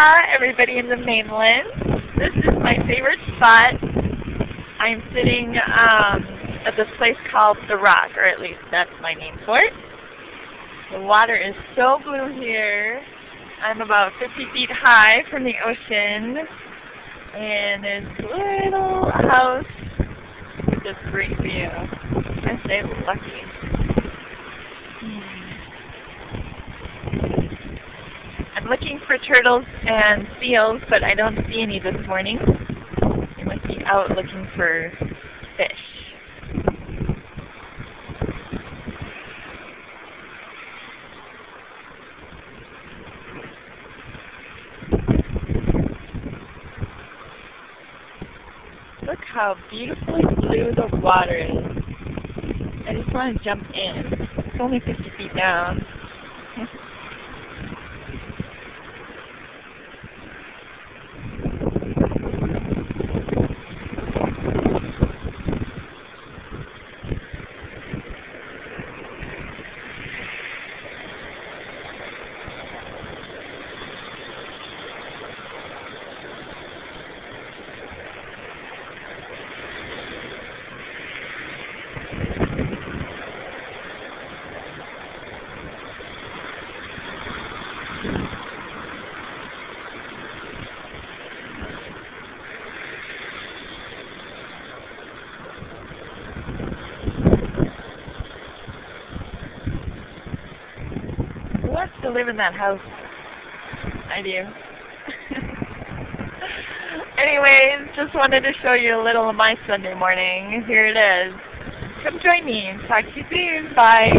Aloha, everybody in the mainland. This is my favorite spot. I'm sitting um, at this place called The Rock, or at least that's my name for it. The water is so blue here. I'm about 50 feet high from the ocean. And there's a little house with this great view. I say lucky. Hmm. I'm looking for turtles and seals, but I don't see any this morning. I must be out looking for fish. Look how beautifully blue the water is. I just want to jump in. It's only 50 feet down. Wants to live in that house? I do. Anyways, just wanted to show you a little of my Sunday morning. Here it is. Come join me. Talk to you soon. Bye.